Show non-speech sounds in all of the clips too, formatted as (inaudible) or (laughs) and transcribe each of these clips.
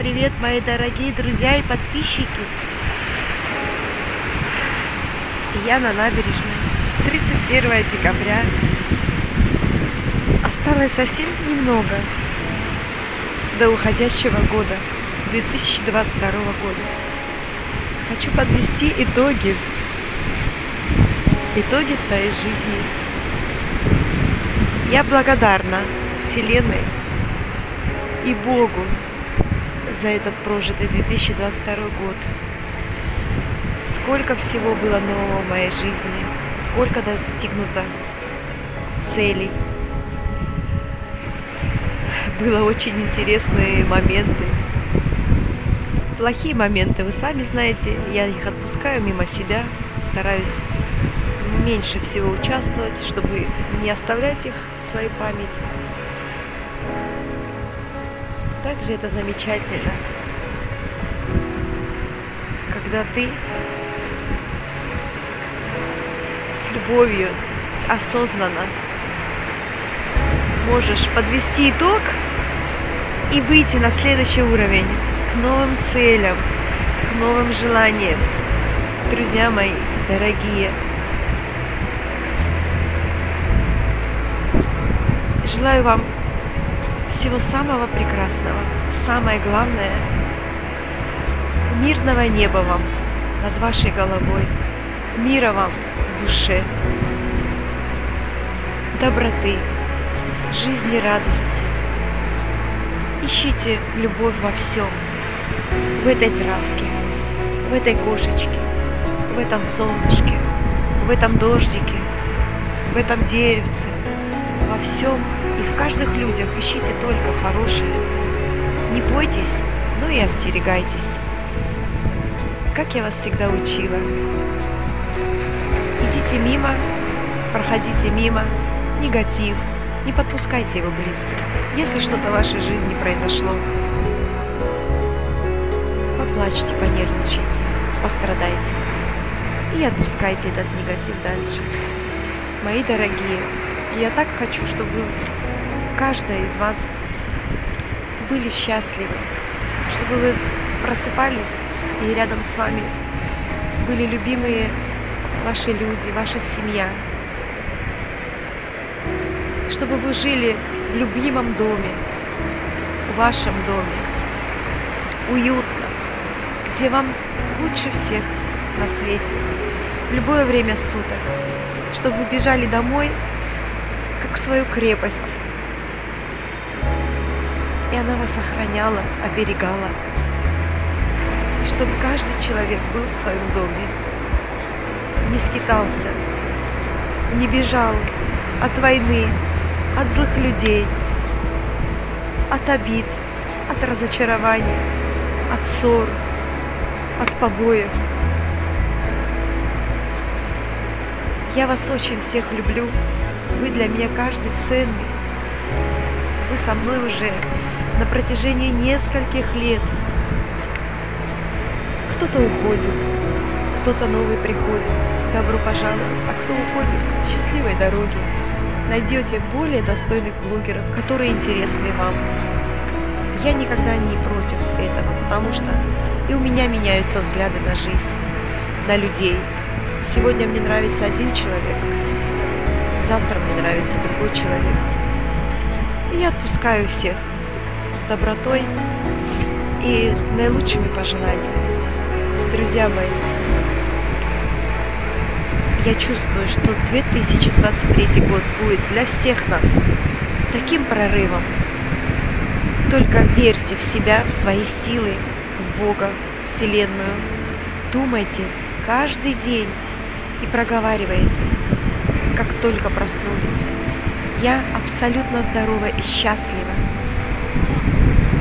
привет, мои дорогие друзья и подписчики. Я на набережной. 31 декабря. Осталось совсем немного до уходящего года, 2022 года. Хочу подвести итоги. Итоги своей жизни. Я благодарна Вселенной и Богу за этот прожитый 2022 год. Сколько всего было нового в моей жизни, сколько достигнуто целей. Было очень интересные моменты. Плохие моменты, вы сами знаете, я их отпускаю мимо себя, стараюсь меньше всего участвовать, чтобы не оставлять их в своей памяти. Также это замечательно, когда ты с любовью, осознанно можешь подвести итог и выйти на следующий уровень, к новым целям, к новым желаниям. Друзья мои, дорогие, желаю вам всего самого прекрасного. Самое главное – мирного неба вам над вашей головой, мира вам в душе, доброты, жизни радости. Ищите любовь во всем, в этой травке, в этой кошечке, в этом солнышке, в этом дождике, в этом деревце, во всем и в каждых людях ищите только хорошее. Не бойтесь, но и остерегайтесь. Как я вас всегда учила. Идите мимо, проходите мимо, негатив, не подпускайте его близко. Если что-то в вашей жизни произошло, поплачьте, понервничайте, пострадайте и отпускайте этот негатив дальше. Мои дорогие, я так хочу, чтобы каждая из вас были счастливы, чтобы вы просыпались и рядом с вами были любимые ваши люди, ваша семья, чтобы вы жили в любимом доме, в вашем доме, уютно, где вам лучше всех на свете, в любое время суток, чтобы вы бежали домой, как в свою крепость, и она вас охраняла, оберегала. И чтобы каждый человек был в своем доме, не скитался, не бежал от войны, от злых людей, от обид, от разочарования, от ссор, от побоев. Я вас очень всех люблю. Вы для меня каждый ценный. Вы со мной уже на протяжении нескольких лет. Кто-то уходит, кто-то новый приходит. Добро пожаловать. А кто уходит, счастливой дороги. Найдете более достойных блогеров, которые интересны вам. Я никогда не против этого, потому что и у меня меняются взгляды на жизнь, на людей. Сегодня мне нравится один человек, завтра мне нравится другой человек. И я отпускаю всех добротой и наилучшими пожеланиями. Друзья мои, я чувствую, что 2023 год будет для всех нас таким прорывом. Только верьте в себя, в свои силы, в Бога, в Вселенную. Думайте каждый день и проговаривайте, как только проснулись. Я абсолютно здорова и счастлива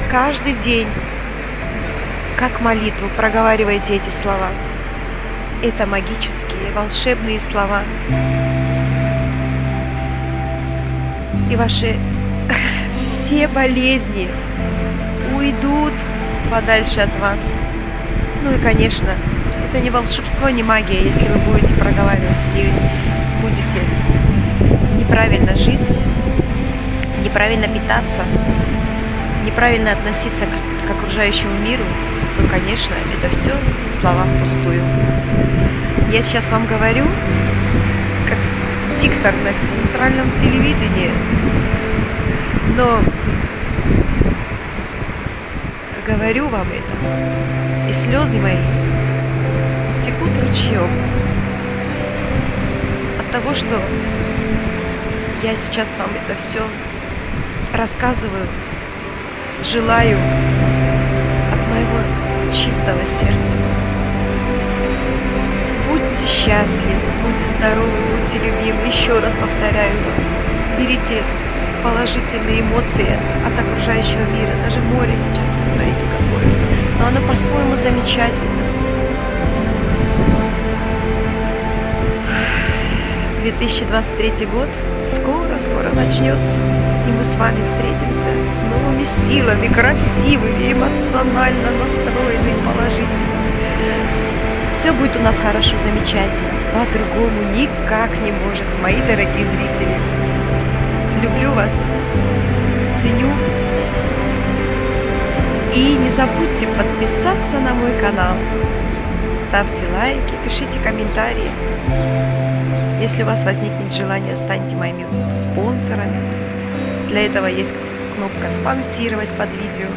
каждый день, как молитву, проговаривайте эти слова. Это магические, волшебные слова. И ваши (laughs) все болезни уйдут подальше от вас. Ну и, конечно, это не волшебство, не магия, если вы будете проговаривать и будете неправильно жить, неправильно питаться, неправильно относиться к, к окружающему миру, то, конечно, это все слова впустую. Я сейчас вам говорю, как диктор на центральном телевидении, но говорю вам это, и слезы мои текут ручьем от того, что я сейчас вам это все рассказываю, желаю от моего чистого сердца. Будьте счастливы, будьте здоровы, будьте любимы. Еще раз повторяю, берите положительные эмоции от окружающего мира. Даже море сейчас, посмотрите, какое. Но оно по-своему замечательно. 2023 год скоро-скоро начнется. И мы с вами встретимся с новыми силами, красивыми, эмоционально настроенными, положительно. Все будет у нас хорошо, замечательно. По-другому никак не может, мои дорогие зрители. Люблю вас, ценю. И не забудьте подписаться на мой канал. Ставьте лайки, пишите комментарии. Если у вас возникнет желание, станьте моими спонсорами. Для этого есть кнопка «Спонсировать» под видео.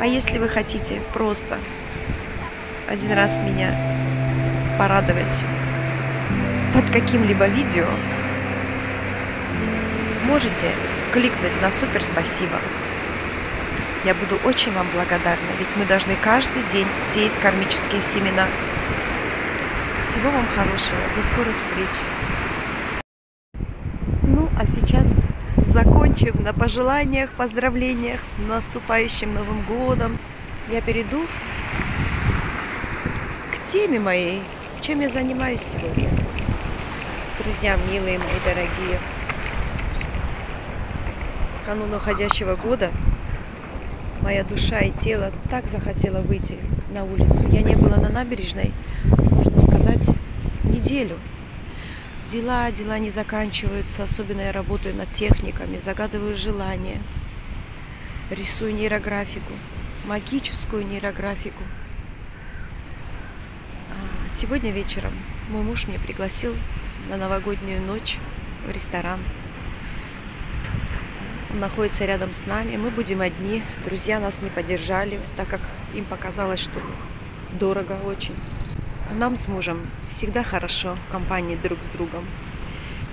А если вы хотите просто один раз меня порадовать под каким-либо видео, можете кликнуть на «Супер спасибо». Я буду очень вам благодарна, ведь мы должны каждый день сеять кармические семена – всего вам хорошего. До скорых встреч. Ну, а сейчас закончим на пожеланиях, поздравлениях с наступающим Новым годом. Я перейду к теме моей, чем я занимаюсь сегодня. Друзья, милые мои дорогие, канун уходящего года моя душа и тело так захотела выйти на улицу. Я не была на набережной, сказать, неделю. Дела, дела не заканчиваются, особенно я работаю над техниками, загадываю желания, рисую нейрографику, магическую нейрографику. А, сегодня вечером мой муж меня пригласил на новогоднюю ночь в ресторан. Он находится рядом с нами. Мы будем одни. Друзья нас не поддержали, так как им показалось, что дорого очень. Нам с мужем всегда хорошо в компании друг с другом.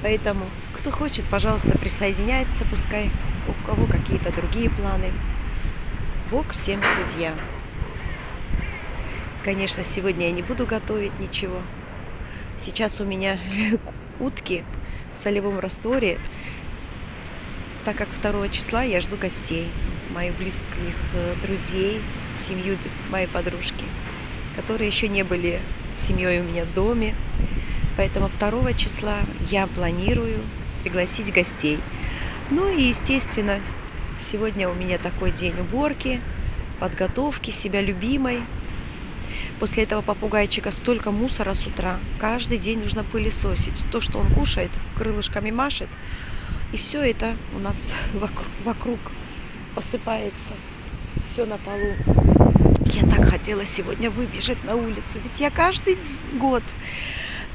Поэтому, кто хочет, пожалуйста, присоединяется, пускай у кого какие-то другие планы. Бог всем судья. Конечно, сегодня я не буду готовить ничего. Сейчас у меня (laughs) утки в солевом растворе, так как 2 числа я жду гостей, моих близких э, друзей, семью моей подружки, которые еще не были семьей у меня в доме. Поэтому 2 числа я планирую пригласить гостей. Ну и, естественно, сегодня у меня такой день уборки, подготовки себя любимой. После этого попугайчика столько мусора с утра. Каждый день нужно пылесосить. То, что он кушает, крылышками машет. И все это у нас (laughs) вокруг, вокруг посыпается. Все на полу. Хотела сегодня выбежать на улицу, ведь я каждый год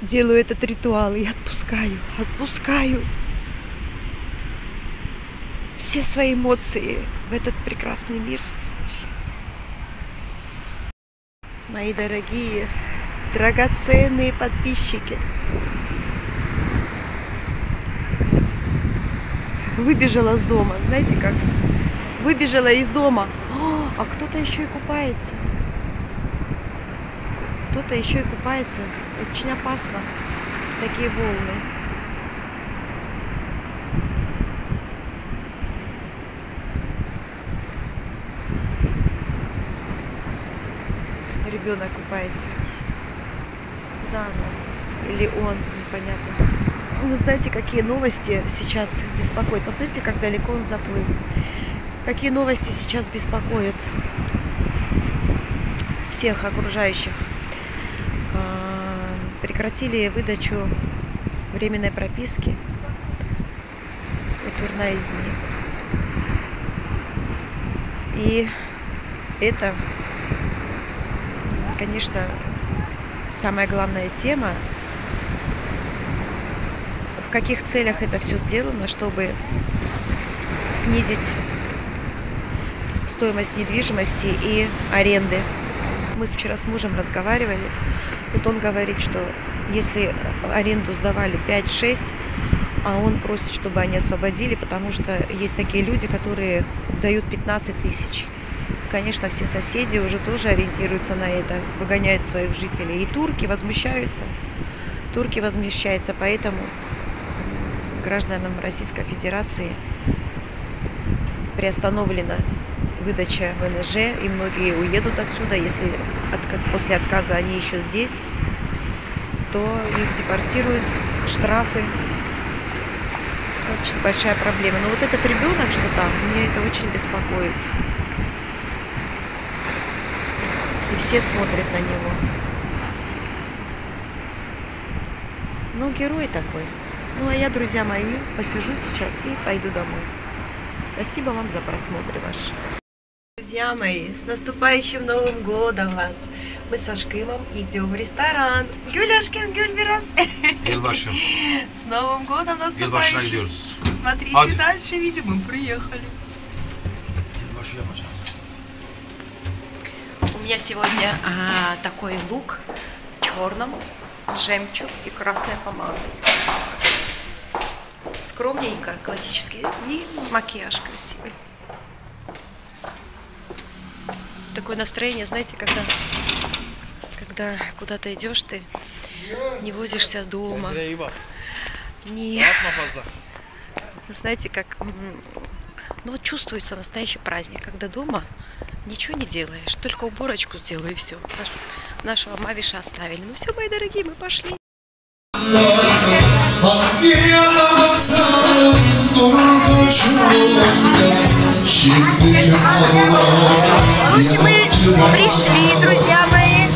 делаю этот ритуал и отпускаю, отпускаю все свои эмоции в этот прекрасный мир. Мои дорогие, драгоценные подписчики, выбежала с дома, знаете как? Выбежала из дома, а кто-то еще и купается. Кто-то еще и купается. Очень опасно. Такие волны. Ребенок купается. Куда она? Или он? Непонятно. Вы знаете, какие новости сейчас беспокоят? Посмотрите, как далеко он заплыл. Какие новости сейчас беспокоят всех окружающих? Прекратили выдачу временной прописки у турна из них. И это, конечно, самая главная тема, в каких целях это все сделано, чтобы снизить стоимость недвижимости и аренды. Мы вчера с мужем разговаривали. Вот он говорит, что если аренду сдавали 5-6, а он просит, чтобы они освободили, потому что есть такие люди, которые дают 15 тысяч. Конечно, все соседи уже тоже ориентируются на это, выгоняют своих жителей. И турки возмущаются. Турки возмущаются, поэтому гражданам Российской Федерации приостановлена выдача ВНЖ, и многие уедут отсюда, если от, после отказа они еще здесь, то их депортируют, штрафы. Очень большая проблема. Но вот этот ребенок, что там, мне это очень беспокоит. И все смотрят на него. Ну, герой такой. Ну, а я, друзья мои, посижу сейчас и пойду домой. Спасибо вам за просмотр ваш. Друзья мои, с наступающим Новым Годом вас! Мы со Шкимом идем в ресторан. Гюляшкин, Гюльберас! Yılbaşı. (laughs) С Новым Годом наступающим! Смотрите Hadi. дальше видео, мы приехали. У меня сегодня а, такой лук в черном, жемчуг и красная помада. Скромненько, классический. И макияж красивый. Такое настроение, знаете, когда, когда куда-то идешь, ты не возишься дома, не, знаете, как, ну вот чувствуется настоящий праздник, когда дома ничего не делаешь, только уборочку сделаю и все. Нашего Мавиша оставили. Ну все, мои дорогие, мы пошли. Şimdi tüm anılar Общем, мы пришли, друзья мои,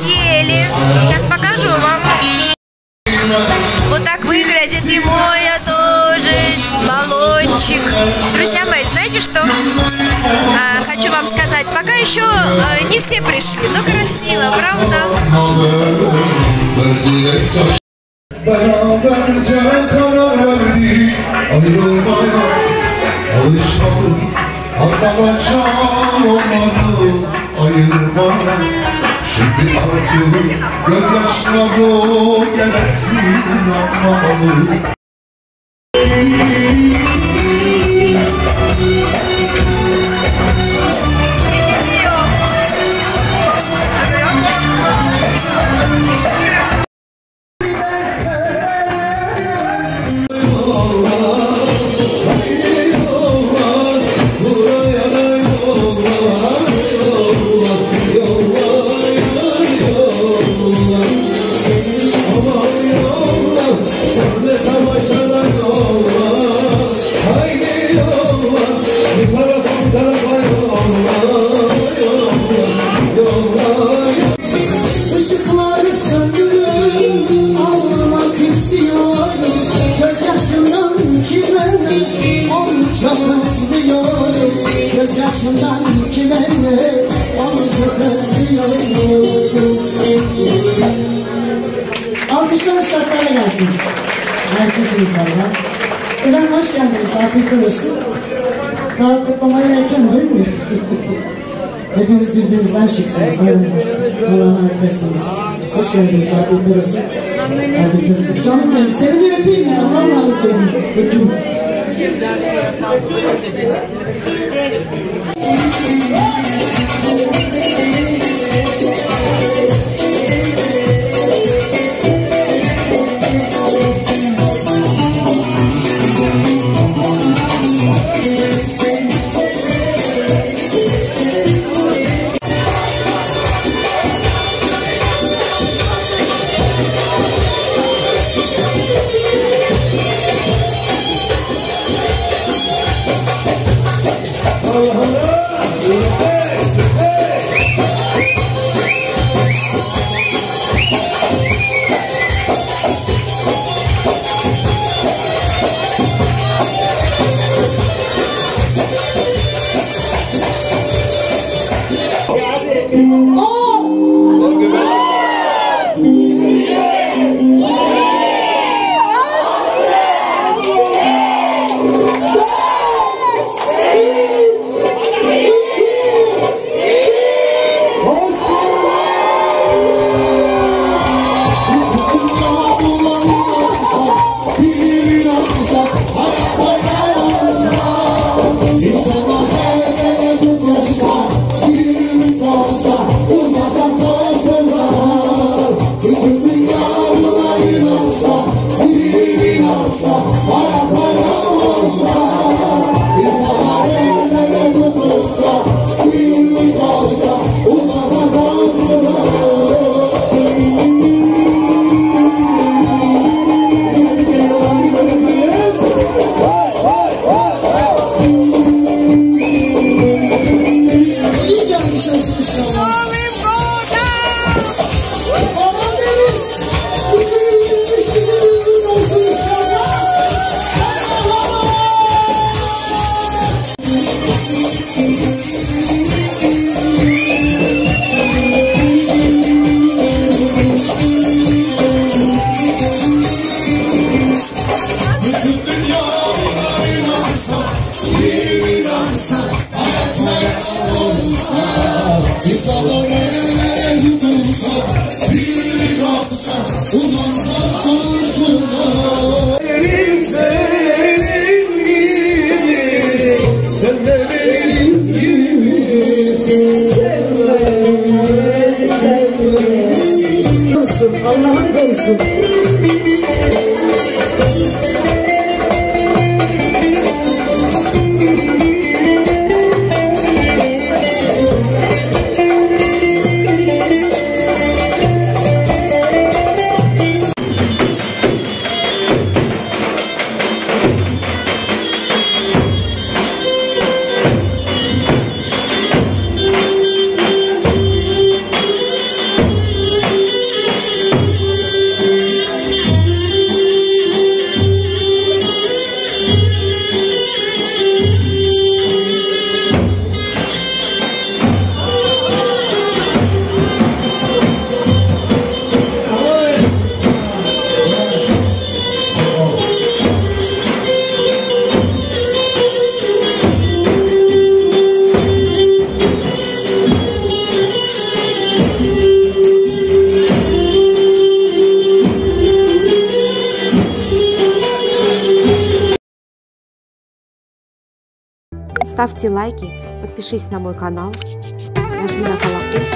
сели. Сейчас покажу вам. Вот так выглядит и мой тоже баллончик. Друзья мои, знаете что? А, хочу вам сказать, пока еще а, не все пришли, но красиво, правда? Taş Beraberce karar verdik Ayrılmaya Alışmadık Anlatacağım olmadı Ayırmaya Şimdi artık Gözyaşları Gereksiz anlamalı Alkışlar üstadlara gelsin Herkesiniz valla Efendim hoş geldiniz Afiyetler olsun Daha kutlamaya erken değil mi? (laughs) Hepiniz birbirinizden şıksınız. Allah harikasınız. Hoş geldiniz. Afiyetler olsun. Canım benim. Seni de öpeyim ya. Vallahi özledim. Öpeyim. Ставьте лайки, подпишись на мой канал, нажми на колокольчик